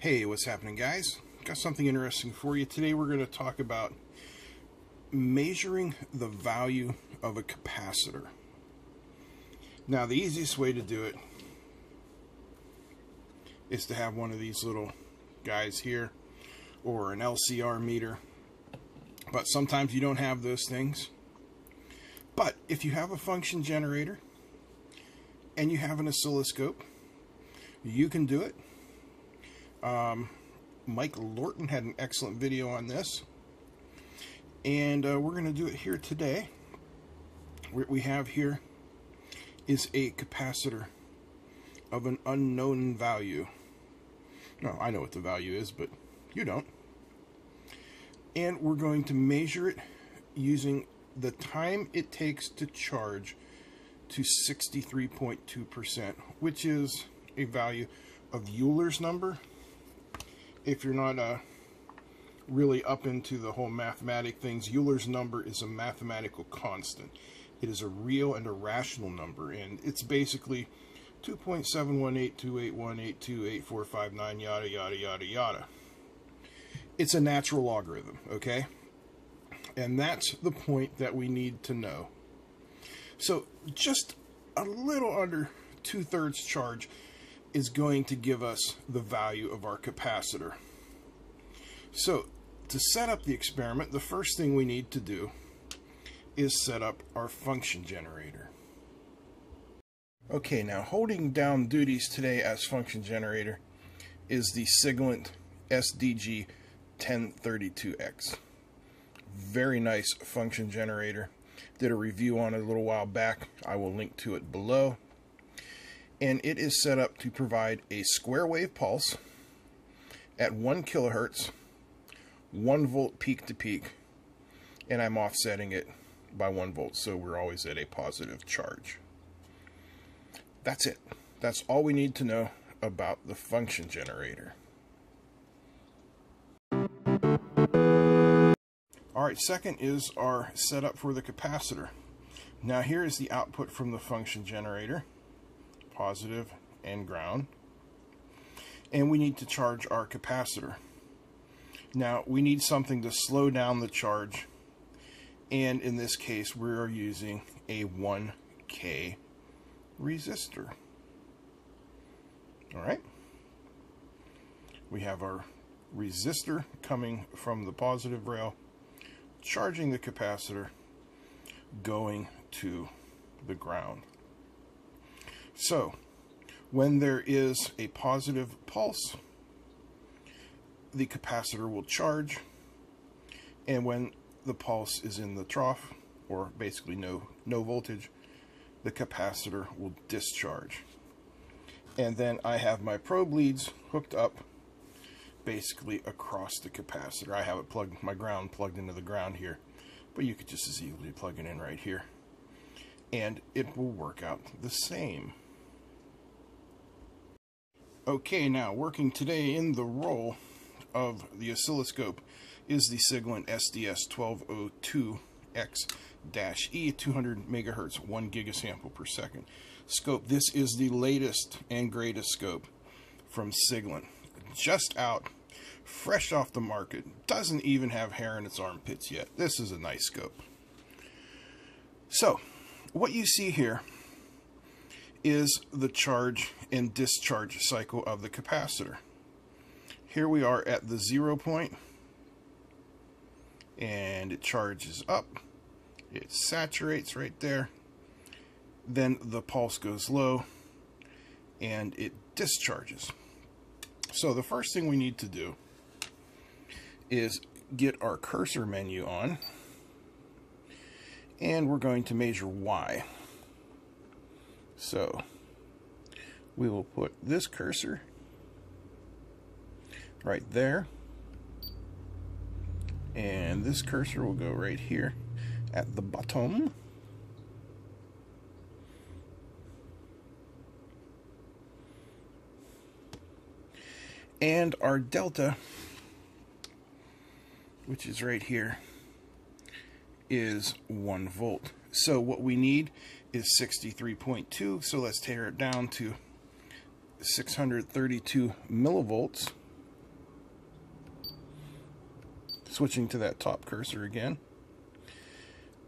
Hey, what's happening, guys? Got something interesting for you. Today we're going to talk about measuring the value of a capacitor. Now, the easiest way to do it is to have one of these little guys here or an LCR meter. But sometimes you don't have those things. But if you have a function generator and you have an oscilloscope, you can do it. Um, Mike Lorton had an excellent video on this. And uh, we're going to do it here today. What we have here is a capacitor of an unknown value. No, I know what the value is, but you don't. And we're going to measure it using the time it takes to charge to 63.2%, which is a value of Euler's number if you're not uh, really up into the whole mathematic things, Euler's number is a mathematical constant. It is a real and a rational number, and it's basically 2.71828182845 yada yada yada yada. It's a natural logarithm, okay? And that's the point that we need to know. So just a little under two-thirds charge is going to give us the value of our capacitor. So to set up the experiment, the first thing we need to do is set up our function generator. Okay, now holding down duties today as function generator is the Siglent SDG 1032X. Very nice function generator. Did a review on it a little while back. I will link to it below and it is set up to provide a square wave pulse at 1 kilohertz, 1 volt peak to peak, and I'm offsetting it by 1 volt, so we're always at a positive charge. That's it. That's all we need to know about the function generator. Alright, second is our setup for the capacitor. Now here is the output from the function generator positive and ground. And we need to charge our capacitor. Now, we need something to slow down the charge. And in this case, we are using a 1K resistor. All right. We have our resistor coming from the positive rail, charging the capacitor, going to the ground. So, when there is a positive pulse, the capacitor will charge, and when the pulse is in the trough, or basically no, no voltage, the capacitor will discharge. And then I have my probe leads hooked up basically across the capacitor. I have it plugged, my ground plugged into the ground here, but you could just as easily plug it in right here. And it will work out the same. Okay, now working today in the role of the oscilloscope is the Siglent SDS1202X-E 200 megahertz 1 gigasample per second scope. This is the latest and greatest scope from Siglent. Just out, fresh off the market, doesn't even have hair in its armpits yet. This is a nice scope. So, what you see here is the charge and discharge cycle of the capacitor. Here we are at the zero point and it charges up. It saturates right there. Then the pulse goes low and it discharges. So the first thing we need to do is get our cursor menu on and we're going to measure Y. So we will put this cursor right there. And this cursor will go right here at the bottom. And our delta, which is right here, is 1 volt. So what we need is 63.2. So let's tear it down to 632 millivolts. Switching to that top cursor again.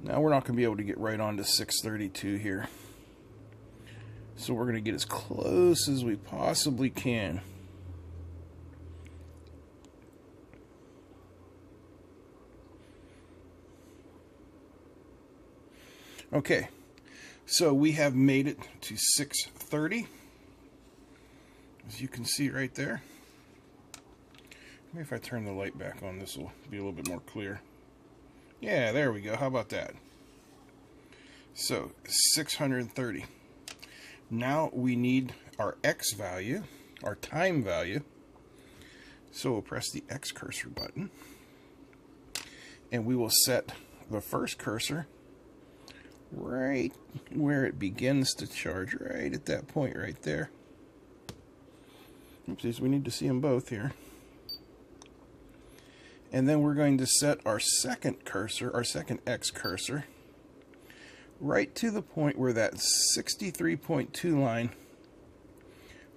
Now we're not going to be able to get right on to 632 here. So we're going to get as close as we possibly can. Okay, so we have made it to 630. As you can see right there. Maybe if I turn the light back on, this will be a little bit more clear. Yeah, there we go. How about that? So, 630. Now we need our X value, our time value. So we'll press the X cursor button. And we will set the first cursor right where it begins to charge, right at that point right there. Oopsies, we need to see them both here. And then we're going to set our second cursor, our second X cursor, right to the point where that 63.2 line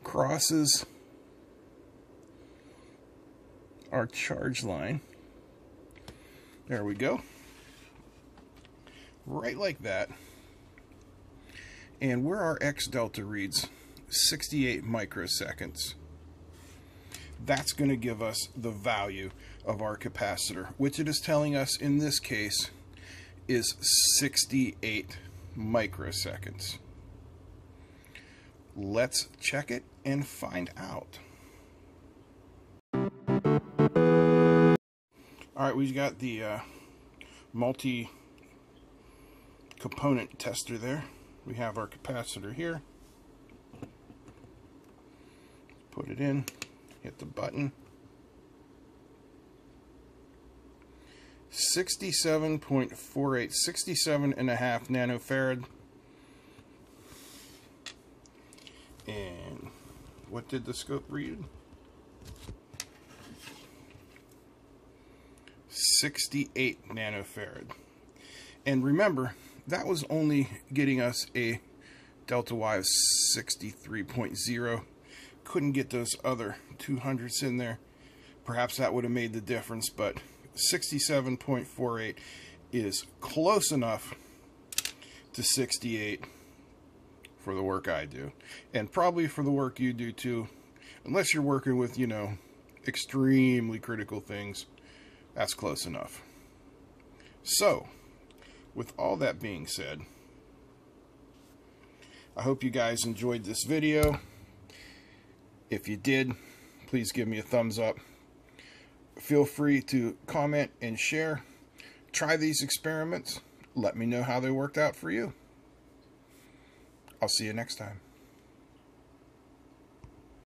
crosses our charge line. There we go right like that. And where our X delta reads 68 microseconds, that's going to give us the value of our capacitor, which it is telling us in this case is 68 microseconds. Let's check it and find out. All right, we've got the uh, multi component tester there. We have our capacitor here. Put it in, hit the button. 67.48, 67 and a half nanofarad. And what did the scope read? 68 nanofarad. And remember, that was only getting us a delta Y of 63.0. Couldn't get those other 200s in there. Perhaps that would have made the difference, but 67.48 is close enough to 68 for the work I do. And probably for the work you do too. Unless you're working with, you know, extremely critical things, that's close enough. So, with all that being said, I hope you guys enjoyed this video. If you did, please give me a thumbs up. Feel free to comment and share. Try these experiments. Let me know how they worked out for you. I'll see you next time.